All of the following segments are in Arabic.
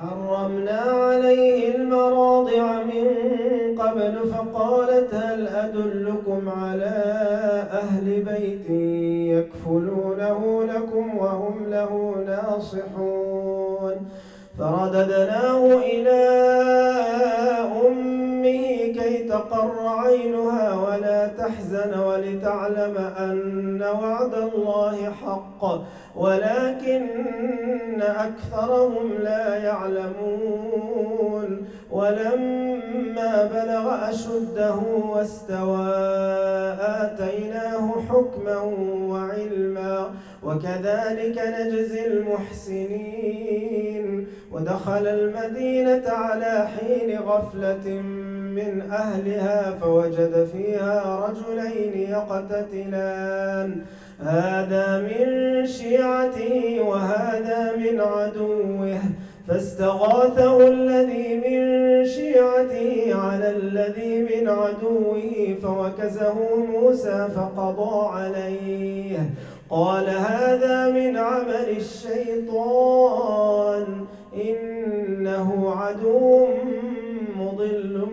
حرمنا عليه المراضع من قبل فقالت هل أدلكم على أهل بيت يكفلونه لكم وهم له ناصحون فرددناه إلى تقر عينها ولا تحزن ولتعلم أن وعد الله حق ولكن أكثرهم لا يعلمون. ولما بلغ أشده واستوى آتيناه حكما وكذلك نجزي المحسنين. ودخل المدينة على حين غفلة من أهلها فوجد فيها رجلين يقتتلان. هذا من شيعته وهذا من عدوه. فاستغاثه الذي من شيعته على الذي من عدوه فوكزه موسى فقضى عليه. قال هذا من عمل الشيطان إنه عدو مضل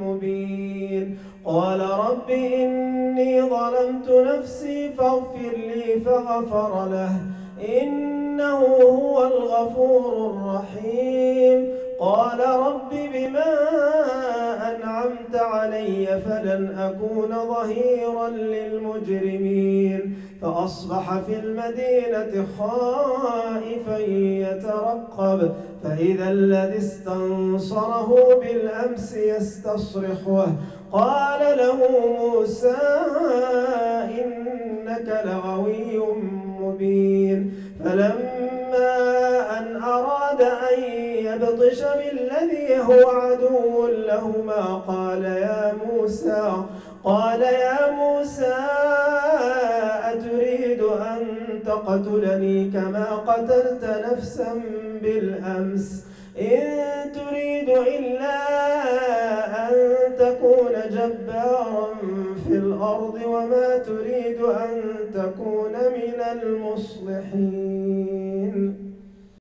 مبين. قال رب إني ظلمت نفسي فاغفر لي فغفر له إنه هو الغفور الرحيم. قال رب بما علي فلن أكون ظهيرا للمجرمين. فأصبح في المدينة خائفا يترقب فإذا الذي استنصره بالأمس يستصرخه. قال له موسى إنك لغوي مبين. فلما يبطش بالذي هو عدو لهما قال يا موسى. قال يا موسى أتريد أن تقتلني كما قتلت نفسا بالأمس؟ إن تريد إلا أن تكون جبارا في الأرض وما تريد أن تكون من المصلحين.